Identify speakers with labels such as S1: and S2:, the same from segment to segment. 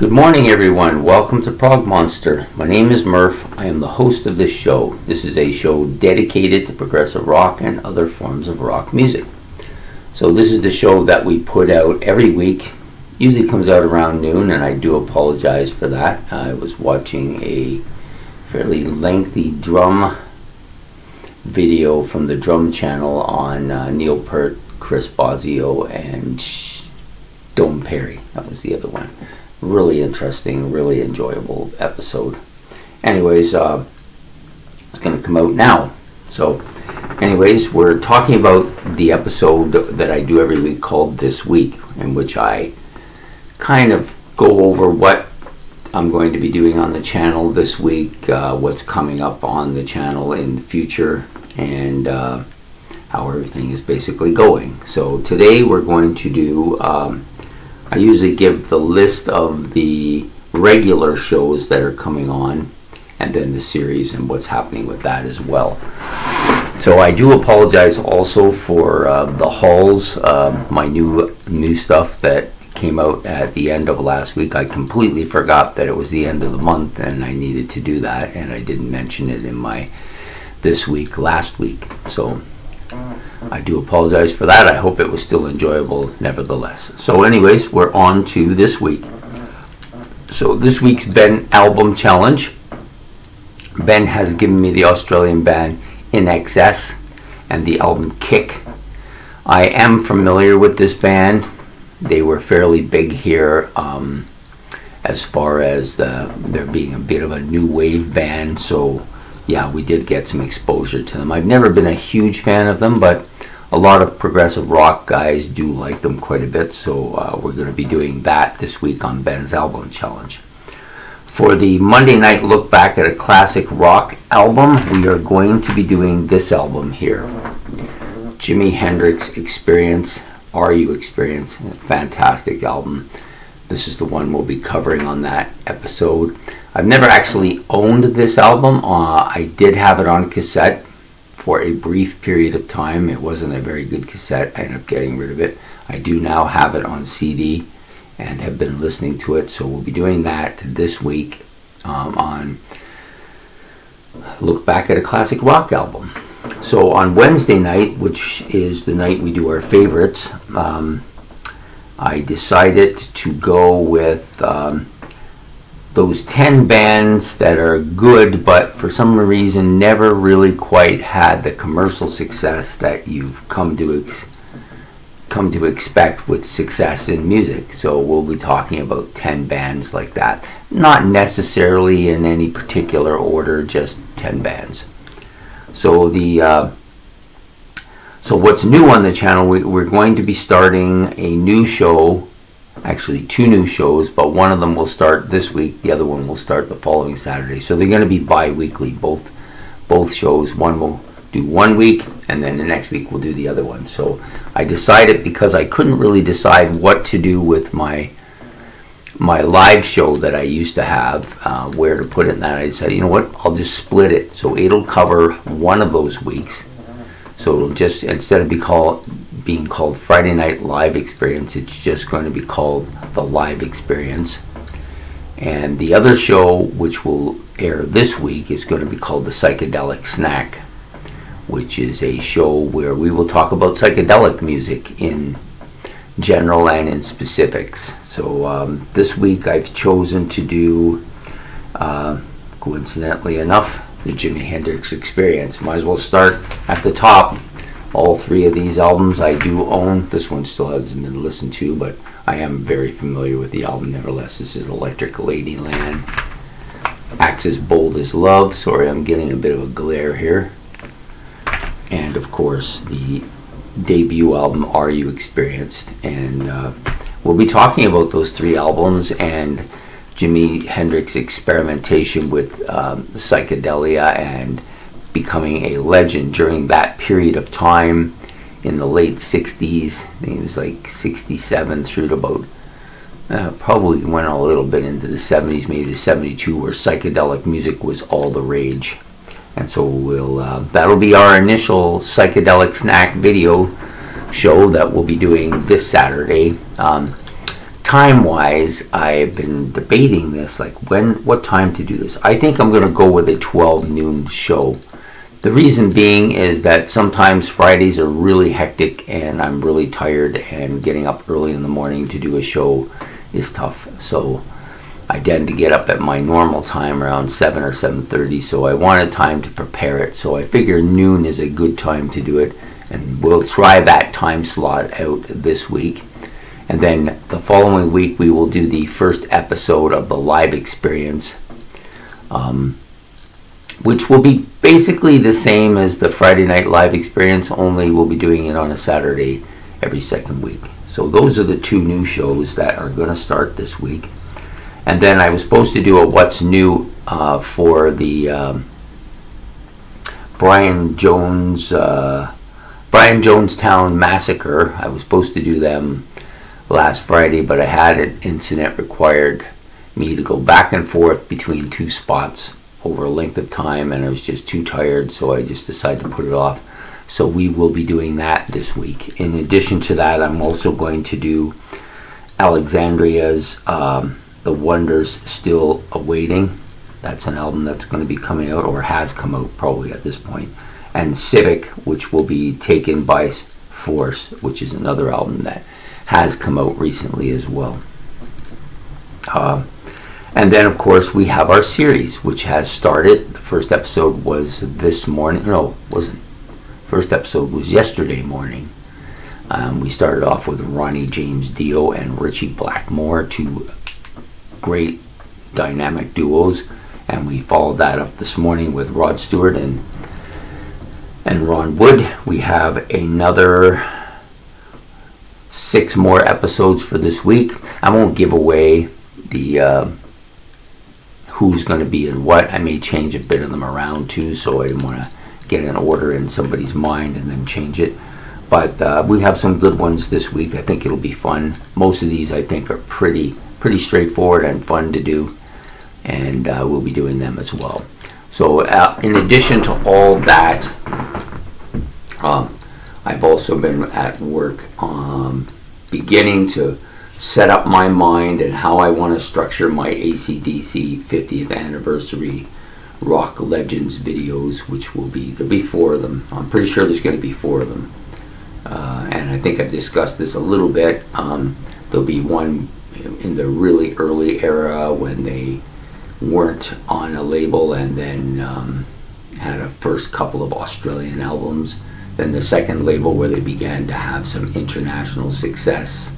S1: Good morning, everyone. Welcome to Prog Monster. My name is Murph. I am the host of this show. This is a show dedicated to progressive rock and other forms of rock music. So, this is the show that we put out every week. Usually comes out around noon, and I do apologize for that. I was watching a fairly lengthy drum video from the drum channel on uh, Neil Peart, Chris Bosio, and Dome Perry. That was the other one really interesting, really enjoyable episode. Anyways, uh, it's going to come out now. So, anyways, we're talking about the episode that I do every week called This Week, in which I kind of go over what I'm going to be doing on the channel this week, uh, what's coming up on the channel in the future, and uh, how everything is basically going. So, today we're going to do. Um, I usually give the list of the regular shows that are coming on and then the series and what's happening with that as well. So I do apologize also for uh, the hauls, uh, my new new stuff that came out at the end of last week. I completely forgot that it was the end of the month and I needed to do that and I didn't mention it in my this week last week. So I do apologize for that. I hope it was still enjoyable nevertheless. So anyways, we're on to this week. So this week's Ben album challenge. Ben has given me the Australian band INXS and the album Kick. I am familiar with this band. They were fairly big here um, as far as the, there being a bit of a new wave band. So yeah, we did get some exposure to them. I've never been a huge fan of them, but a lot of progressive rock guys do like them quite a bit, so uh, we're going to be doing that this week on Ben's Album Challenge. For the Monday night look back at a classic rock album, we are going to be doing this album here Jimi Hendrix Experience, Are You Experience? Fantastic album. This is the one we'll be covering on that episode. I've never actually owned this album. Uh, I did have it on cassette for a brief period of time. It wasn't a very good cassette. I ended up getting rid of it. I do now have it on CD and have been listening to it. So we'll be doing that this week um, on Look Back at a Classic Rock Album. So on Wednesday night, which is the night we do our favorites, um, I decided to go with. Um, those 10 bands that are good but for some reason never really quite had the commercial success that you've come to come to expect with success in music. So we'll be talking about 10 bands like that. Not necessarily in any particular order, just 10 bands. So the uh, so what's new on the channel, we, we're going to be starting a new show actually two new shows, but one of them will start this week. The other one will start the following Saturday. So they're going to be bi-weekly, both both shows. One will do one week, and then the next week we'll do the other one. So I decided because I couldn't really decide what to do with my my live show that I used to have, uh, where to put it in that. I decided, you know what, I'll just split it. So it'll cover one of those weeks. So it'll just, instead of be called, being called Friday Night Live Experience. It's just going to be called The Live Experience. And the other show, which will air this week, is going to be called The Psychedelic Snack, which is a show where we will talk about psychedelic music in general and in specifics. So um, this week I've chosen to do, uh, coincidentally enough, the Jimi Hendrix Experience. Might as well start at the top all three of these albums I do own. This one still hasn't been listened to, but I am very familiar with the album nevertheless. This is Electric Ladyland. Acts as Bold as Love. Sorry, I'm getting a bit of a glare here. And of course, the debut album, Are You Experienced? And uh, we'll be talking about those three albums and Jimi Hendrix experimentation with um, psychedelia and becoming a legend during that period of time in the late 60s. I think it was like 67 through to about, uh, probably went a little bit into the 70s, maybe the 72, where psychedelic music was all the rage. And so we'll, uh, that'll be our initial psychedelic snack video show that we'll be doing this Saturday. Um, time wise, I've been debating this like when, what time to do this. I think I'm going to go with a 12 noon show. The reason being is that sometimes Fridays are really hectic and I'm really tired, and getting up early in the morning to do a show is tough. So I tend to get up at my normal time around 7 or 7.30, so I wanted time to prepare it. So I figure noon is a good time to do it, and we'll try that time slot out this week. And then the following week, we will do the first episode of the live experience, um, which will be basically the same as the Friday night live experience, only we'll be doing it on a Saturday every second week. So those are the two new shows that are going to start this week. And then I was supposed to do a what's new uh, for the um, Brian Jones uh, Brian Jonestown massacre. I was supposed to do them last Friday, but I had an incident required me to go back and forth between two spots over a length of time, and I was just too tired, so I just decided to put it off. So we will be doing that this week. In addition to that, I'm also going to do Alexandria's um, The Wonders Still Awaiting. That's an album that's going to be coming out, or has come out probably at this point. And Civic, which will be taken by Force, which is another album that has come out recently as well. Uh, and then, of course, we have our series, which has started. The first episode was this morning. No, wasn't. First episode was yesterday morning. Um, we started off with Ronnie James Dio and Ritchie Blackmore, two great dynamic duos, and we followed that up this morning with Rod Stewart and and Ron Wood. We have another six more episodes for this week. I won't give away the uh, who's going to be in what. I may change a bit of them around too, so I didn't want to get an order in somebody's mind and then change it. But uh, we have some good ones this week. I think it'll be fun. Most of these I think are pretty pretty straightforward and fun to do, and uh, we'll be doing them as well. So uh, in addition to all that, um, I've also been at work um, beginning to set up my mind and how I want to structure my ACDC 50th anniversary Rock Legends videos, which will be, there'll be four of them. I'm pretty sure there's going to be four of them. Uh, and I think I've discussed this a little bit. Um, there'll be one in the really early era when they weren't on a label and then um, had a first couple of Australian albums. Then the second label where they began to have some international success.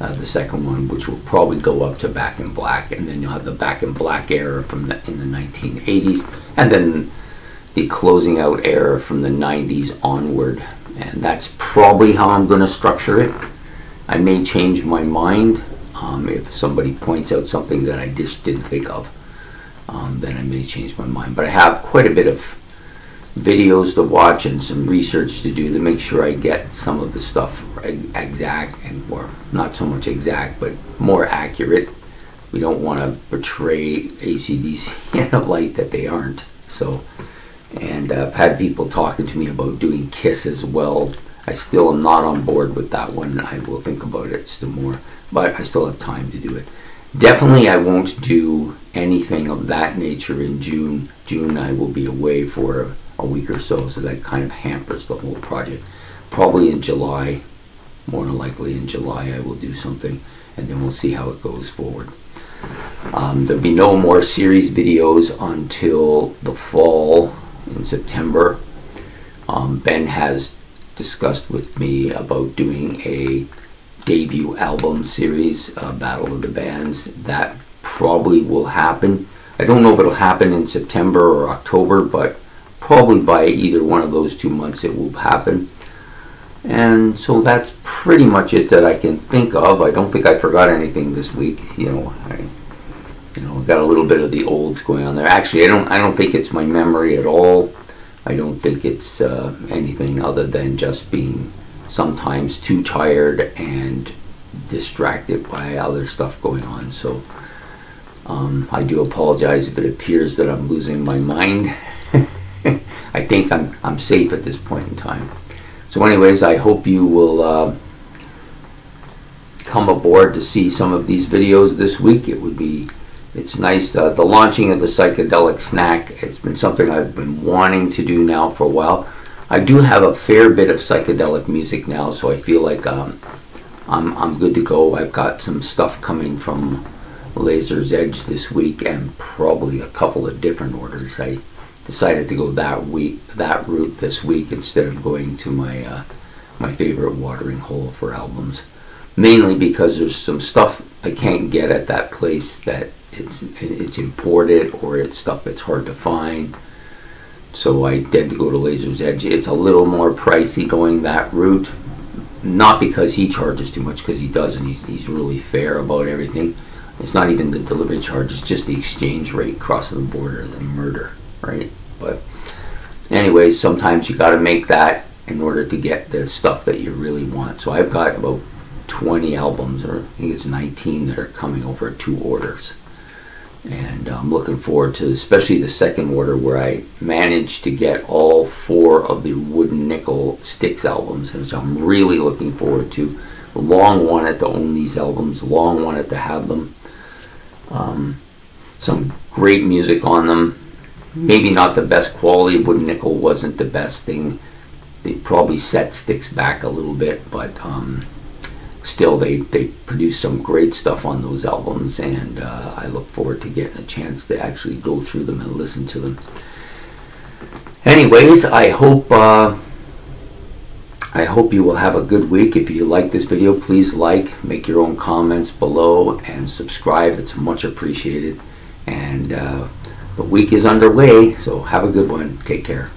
S1: Uh, the second one, which will probably go up to Back in Black, and then you'll have the Back in Black era from the, in the 1980s, and then the closing out era from the 90s onward. And that's probably how I'm going to structure it. I may change my mind um, if somebody points out something that I just didn't think of. Um, then I may change my mind. But I have quite a bit of videos to watch and some research to do to make sure I get some of the stuff exact and or not so much exact but more accurate. We don't want to portray ACDC in a light that they aren't. So, and uh, I've had people talking to me about doing Kiss as well. I still am not on board with that one. I will think about it some more, but I still have time to do it. Definitely, I won't do anything of that nature in June. June, I will be away for a week or so, so that kind of hampers the whole project. Probably in July, more than likely in July, I will do something, and then we'll see how it goes forward. Um, there'll be no more series videos until the fall in September. Um, ben has discussed with me about doing a debut album series, uh, Battle of the Bands. That probably will happen. I don't know if it'll happen in September or October, but probably by either one of those two months it will happen. And so that's pretty much it that I can think of. I don't think I forgot anything this week. You know, I you know got a little bit of the olds going on there. Actually, I don't I don't think it's my memory at all. I don't think it's uh, anything other than just being sometimes too tired and distracted by other stuff going on. So um, I do apologize if it appears that I'm losing my mind. I think I'm, I'm safe at this point in time. So anyways, I hope you will uh, come aboard to see some of these videos this week. It would be, it's nice. Uh, the launching of the psychedelic snack, it's been something I've been wanting to do now for a while. I do have a fair bit of psychedelic music now, so I feel like um, I'm, I'm good to go. I've got some stuff coming from Laser's Edge this week and probably a couple of different orders. I decided to go that week, that route this week instead of going to my uh, my favorite watering hole for albums. Mainly because there's some stuff I can't get at that place that it's it's imported or it's stuff that's hard to find. So I tend to go to Laser's Edge. It's a little more pricey going that route. Not because he charges too much, because he doesn't. He's, he's really fair about everything. It's not even the delivery charge, it's just the exchange rate crossing the border, the murder, right? But anyway, sometimes you got to make that in order to get the stuff that you really want. So I've got about 20 albums, or I think it's 19 that are coming over two orders. And I'm looking forward to especially the second order where I managed to get all four of the Wooden Nickel Styx albums, which I'm really looking forward to. Long wanted to own these albums, long wanted to have them. Um, some great music on them. Maybe not the best quality. Wooden Nickel wasn't the best thing. They probably set Styx back a little bit, but um, still they, they produced some great stuff on those albums and uh, I look forward to getting a chance to actually go through them and listen to them. Anyways, I hope uh, I hope you will have a good week. If you like this video, please like, make your own comments below, and subscribe. It's much appreciated. And uh, the week is underway, so have a good one. Take care.